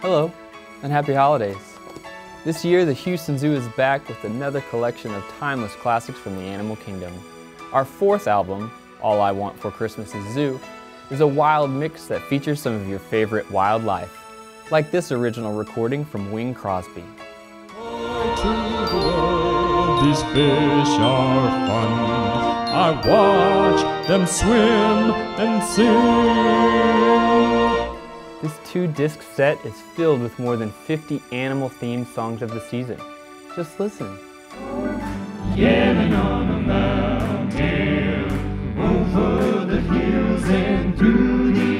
Hello, and happy holidays. This year, the Houston Zoo is back with another collection of timeless classics from the animal kingdom. Our fourth album, All I Want for Christmas is Zoo, is a wild mix that features some of your favorite wildlife, like this original recording from Wing Crosby. these fish are fun. I watch them swim and sing. This two disc set is filled with more than 50 animal themed songs of the season. Just listen. Mountain, over the hills and through the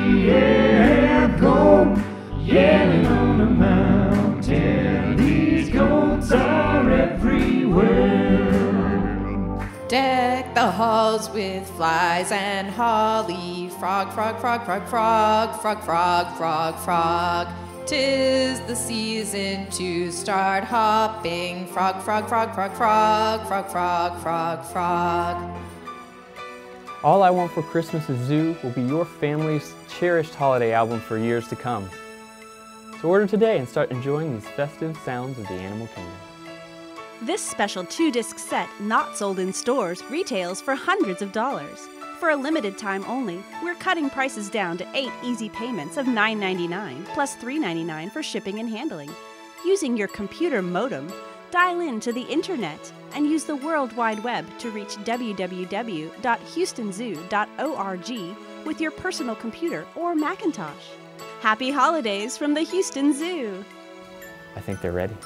Deck the halls with flies and holly. Frog, frog, frog, frog, frog, frog, frog, frog, frog. Tis the season to start hopping. Frog, frog, frog, frog, frog, frog, frog, frog, frog. All I Want for Christmas is Zoo will be your family's cherished holiday album for years to come. So order today and start enjoying these festive sounds of the animal kingdom. This special two disc set, not sold in stores, retails for hundreds of dollars. For a limited time only, we're cutting prices down to eight easy payments of $9.99 plus $3.99 for shipping and handling. Using your computer modem, dial in to the internet and use the World Wide Web to reach www.houstonzoo.org with your personal computer or Macintosh. Happy holidays from the Houston Zoo! I think they're ready.